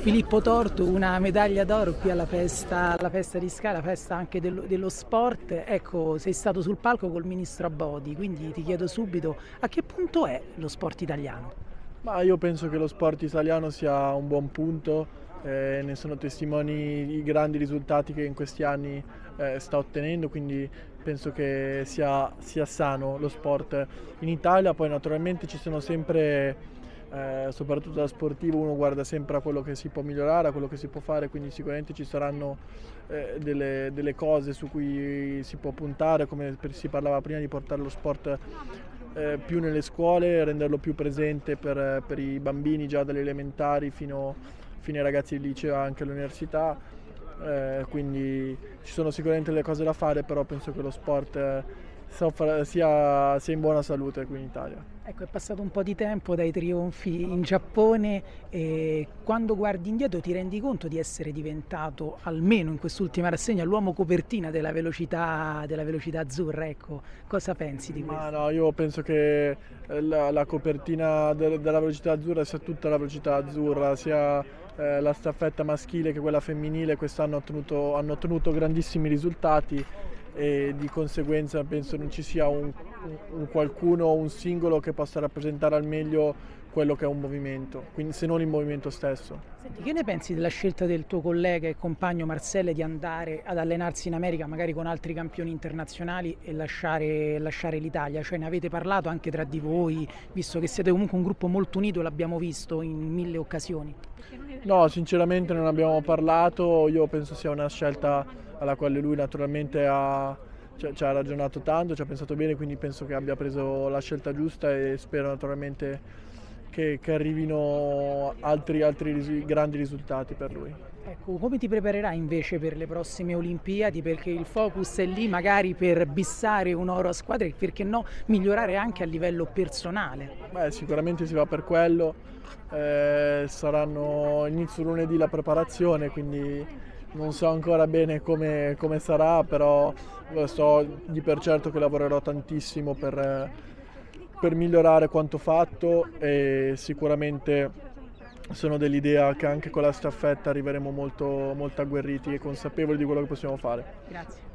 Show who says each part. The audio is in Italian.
Speaker 1: Filippo Torto, una medaglia d'oro qui alla festa, alla festa di Scala, festa anche dello, dello, sport. Ecco, sei stato sul palco col ministro Abodi, quindi ti chiedo subito a che punto è lo sport italiano?
Speaker 2: Ma io penso che lo sport italiano sia un buon punto, eh, ne sono testimoni i grandi risultati che in questi anni eh, sta ottenendo, quindi penso che sia, sia sano lo sport in Italia, poi naturalmente ci sono sempre eh, soprattutto da sportivo uno guarda sempre a quello che si può migliorare, a quello che si può fare, quindi sicuramente ci saranno eh, delle, delle, cose su cui si può puntare, come si parlava prima di portare lo sport eh, più nelle scuole, renderlo più presente per, per i bambini già dalle elementari fino, fino ai ragazzi del liceo e anche all'università. Eh, quindi ci sono sicuramente delle cose da fare, però penso che lo sport eh, sia, sia in buona salute qui in Italia.
Speaker 1: Ecco, è passato un po' di tempo dai trionfi in Giappone e quando guardi indietro ti rendi conto di essere diventato, almeno in quest'ultima rassegna, l'uomo copertina della velocità, della velocità azzurra. Ecco, cosa pensi di questo?
Speaker 2: Ma no, io penso che la, la copertina de, della velocità azzurra sia tutta la velocità azzurra, sia eh, la staffetta maschile che quella femminile, quest'anno ottenuto, hanno ottenuto grandissimi risultati e di conseguenza penso non ci sia un, un qualcuno, un singolo che possa rappresentare al meglio quello che è un movimento, quindi se non il movimento stesso.
Speaker 1: Senti, che ne pensi della scelta del tuo collega e compagno Marcelle di andare ad allenarsi in America, magari con altri campioni internazionali e lasciare, lasciare l'Italia? Cioè ne avete parlato anche tra di voi, visto che siete comunque un gruppo molto unito, l'abbiamo visto in mille occasioni?
Speaker 2: No, sinceramente non abbiamo parlato, io penso sia una scelta alla quale lui naturalmente ha, ci ha ragionato tanto, ci ha pensato bene, quindi penso che abbia preso la scelta giusta e spero naturalmente che, che arrivino altri, altri ris grandi risultati per lui.
Speaker 1: Ecco, come ti preparerai invece per le prossime Olimpiadi? Perché il focus è lì magari per bissare un oro a squadra e perché no migliorare anche a livello personale?
Speaker 2: Beh, sicuramente si va per quello, eh, saranno inizio lunedì la preparazione, quindi non so ancora bene come, come sarà, però so di per certo che lavorerò tantissimo per, per migliorare quanto fatto e sicuramente sono dell'idea che anche con la staffetta arriveremo molto, molto agguerriti e consapevoli di quello che possiamo fare.
Speaker 1: Grazie.